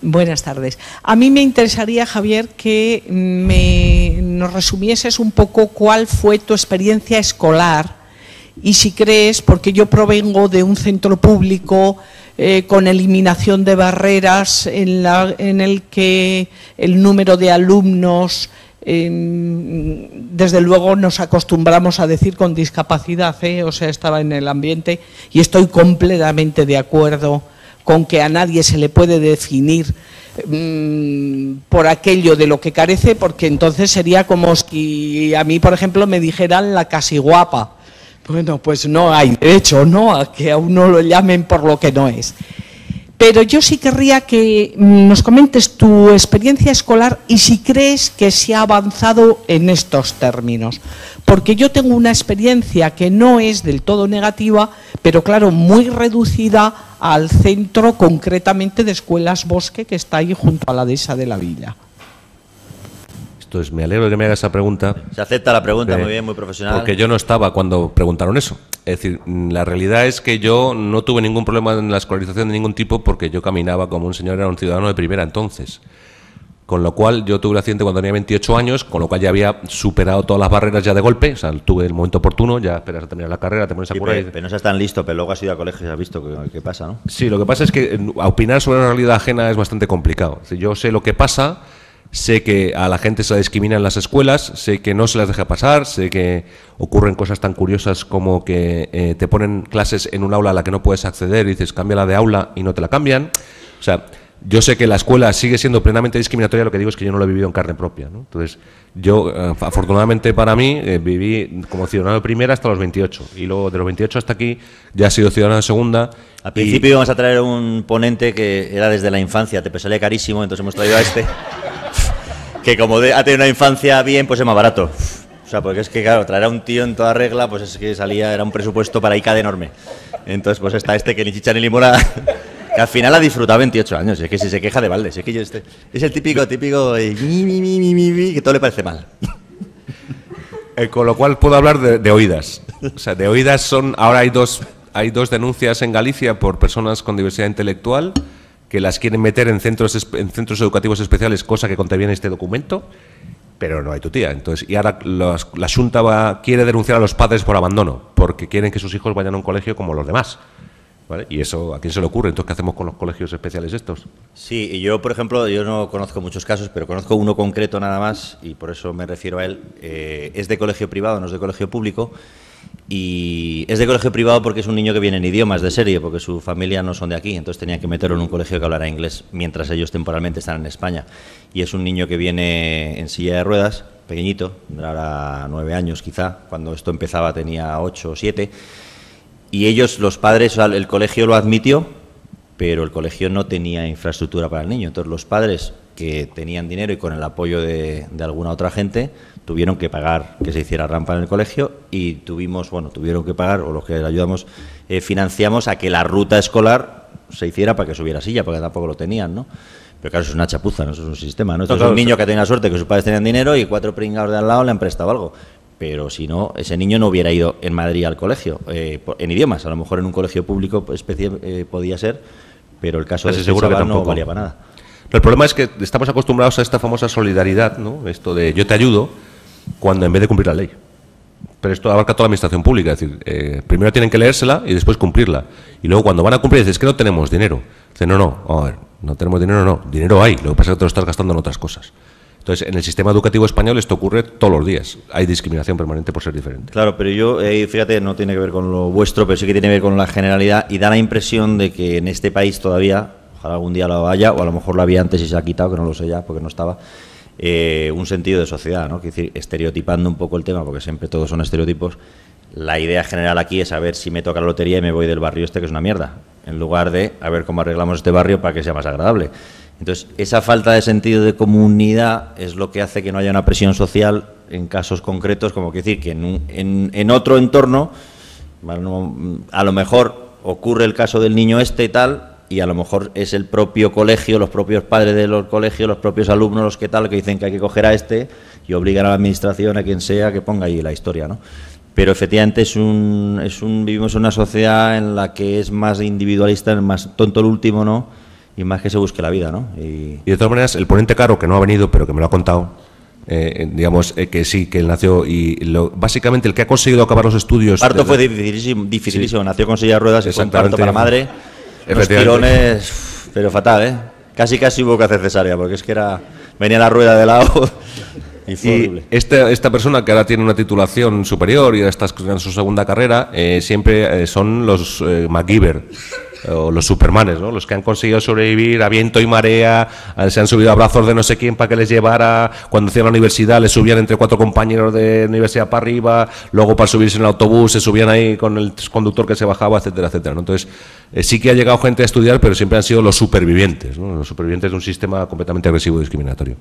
Buenas tardes. A mí me interesaría, Javier, que me, nos resumieses un poco cuál fue tu experiencia escolar y si crees, porque yo provengo de un centro público eh, con eliminación de barreras en, el que el número de alumnos, eh, desde luego nos acostumbramos a decir con discapacidad, ¿eh? o sea, estaba en el ambiente y estoy completamente de acuerdo con que a nadie se le puede definir mmm, por aquello de lo que carece, porque entonces sería como si a mí, por ejemplo, me dijeran la casi guapa. Bueno, pues no hay derecho, ¿no?, a que a uno lo llamen por lo que no es. Pero yo sí querría que nos comentes tu experiencia escolar y si crees que se ha avanzado en estos términos. Porque yo tengo una experiencia que no es del todo negativa, pero claro, muy reducida al centro concretamente de Escuelas Bosque, que está ahí junto a la dehesa de la villa. Entonces, me alegro de que me haga esa pregunta. Se acepta la pregunta, muy bien, muy profesional. Porque yo no estaba cuando preguntaron eso. Es decir, la realidad es que yo no tuve ningún problema en la escolarización de ningún tipo porque yo caminaba como un señor, era un ciudadano de primera entonces. Con lo cual, yo tuve el accidente cuando tenía 28 años, con lo cual ya había superado todas las barreras ya de golpe, o sea, tuve el momento oportuno, ya esperas a terminar la carrera, te pones a Sí, curar pero, y- pero no seas tan listo, pero luego has ido a colegio y has visto qué, qué pasa, ¿no? Sí, lo que pasa es que eh, opinar sobre una realidad ajena es bastante complicado. Yo sé lo que pasa, sé que a la gente se la discrimina en las escuelas, sé que no se las deja pasar, sé que ocurren cosas tan curiosas como que eh, te ponen clases en un aula a la que no puedes acceder y dices, cámbiala de aula y no te la cambian. O sea, yo sé que la escuela sigue siendo plenamente discriminatoria, lo que digo es que yo no lo he vivido en carne propia. ¿no? Entonces, yo, eh, afortunadamente para mí, eh, viví como ciudadano de primera hasta los 28 y luego de los 28 hasta aquí ya he sido ciudadano de segunda. Al principio íbamos a traer un ponente que era desde la infancia, te salía carísimo, entonces hemos traído a este, que como de- ha tenido una infancia bien, pues es más barato. O sea, porque es que, claro, traer a un tío en toda regla, pues es que salía, era un presupuesto para ICAD enorme. Entonces, pues está este que ni chicha ni limonada, que al final ha disfrutado 28 años. Es que si se queja de balde, es que yo este, es el típico, típico, eh, mi, mi, mi, que todo le parece mal. Eh, con lo cual puedo hablar de, de oídas. O sea, de oídas son. Ahora hay dos, hay dos denuncias en Galicia por personas con diversidad intelectual que las quieren meter en centros, en centros educativos especiales, cosa que contraviene este documento, pero no hay tu tía. Entonces, y ahora la Junta va, quiere denunciar a los padres por abandono, porque quieren que sus hijos vayan a un colegio como los demás. ¿vale? Y eso, ¿a quién se le ocurre? Entonces, ¿qué hacemos con los colegios especiales estos? Sí, y yo, por ejemplo, yo no conozco muchos casos, pero conozco uno concreto nada más, y por eso me refiero a él. Eh, es de colegio privado, no es de colegio público, y es de colegio privado porque es un niño que viene en idiomas de serie, porque su familia no son de aquí, entonces tenían que meterlo en un colegio que hablara inglés mientras ellos temporalmente están en España. Y es un niño que viene en silla de ruedas, pequeñito, tendrá nueve años quizá, cuando esto empezaba tenía ocho o siete, y ellos, los padres, el colegio lo admitió, pero el colegio no tenía infraestructura para el niño. Entonces los padres que tenían dinero y con el apoyo de, de alguna otra gente tuvieron que pagar que se hiciera rampa en el colegio y tuvimos, bueno, tuvieron que pagar, o los que ayudamos, eh, financiamos a que la ruta escolar se hiciera para que subiera silla, porque tampoco lo tenían, ¿no? Pero claro, eso es una chapuza, no eso es un sistema, ¿no? Esto No, es un niño que tenía suerte, que sus padres tenían dinero y cuatro pringados de al lado le han prestado algo. Pero si no, ese niño no hubiera ido en Madrid al colegio, eh, en idiomas. A lo mejor en un colegio público especie, eh, podía ser, pero el caso Casi de seguro que chaval no tampoco. valía para nada. No, el problema es que estamos acostumbrados a esta famosa solidaridad, ¿no? Esto de yo te ayudo, cuando en vez de cumplir la ley. Pero esto abarca toda la administración pública, es decir, eh, primero tienen que leérsela y después cumplirla. Y luego cuando van a cumplir dices, es que no tenemos dinero. Dicen, no, no, a ver, no tenemos dinero, no, dinero hay, lo que pasa es que te lo estás gastando en otras cosas. Entonces, en el sistema educativo español esto ocurre todos los días. Hay discriminación permanente por ser diferente. Claro, pero yo, eh, fíjate, no tiene que ver con lo vuestro, pero sí que tiene que ver con la generalidad y da la impresión de que en este país todavía, ojalá algún día lo haya, o a lo mejor lo había antes y se ha quitado, que no lo sé ya porque no estaba, eh, un sentido de sociedad, ¿no? Quiero decir, estereotipando un poco el tema, porque siempre todos son estereotipos, la idea general aquí es a ver si me toca la lotería y me voy del barrio este que es una mierda, en lugar de a ver cómo arreglamos este barrio para que sea más agradable. Entonces, esa falta de sentido de comunidad es lo que hace que no haya una presión social en casos concretos, como que decir que en, un- en, otro entorno, a lo mejor ocurre el caso del niño este y tal, y a lo mejor es el propio colegio, los propios padres de los colegios, los propios alumnos, los que tal, que dicen que hay que coger a este y obligan a la administración, a quien sea, que ponga ahí la historia, ¿no? Pero efectivamente es un, es un, vivimos en una sociedad en la que es más individualista, es más tonto el último, ¿no? y más que se busque la vida, ¿no? Y, Y de todas maneras, el ponente caro, que no ha venido, pero que me lo ha contado, eh, digamos eh, que sí, que él nació y lo- básicamente el que ha conseguido acabar los estudios. parto fue dificilísimo, dificilísimo. nació con silla de ruedas y fue un parto para madre, unos tirones, pero fatal, ¿eh? Casi casi hubo que hacer cesárea, porque es que era, venía la rueda de lado y Y horrible. esta, esta persona que ahora tiene una titulación superior y está en su segunda carrera, eh, siempre eh, son los eh, MacGyver o los Supermanes, ¿no? los que han conseguido sobrevivir a viento y marea, eh, se han subido a brazos de no sé quién para que les llevara, cuando hacían la universidad les subían entre cuatro compañeros de universidad para arriba, luego para subirse en el autobús se subían ahí con el conductor que se bajaba, etcétera, etcétera. ¿no? Entonces, eh, sí que ha llegado gente a estudiar, pero siempre han sido los supervivientes, ¿no? los supervivientes de un sistema completamente agresivo y discriminatorio.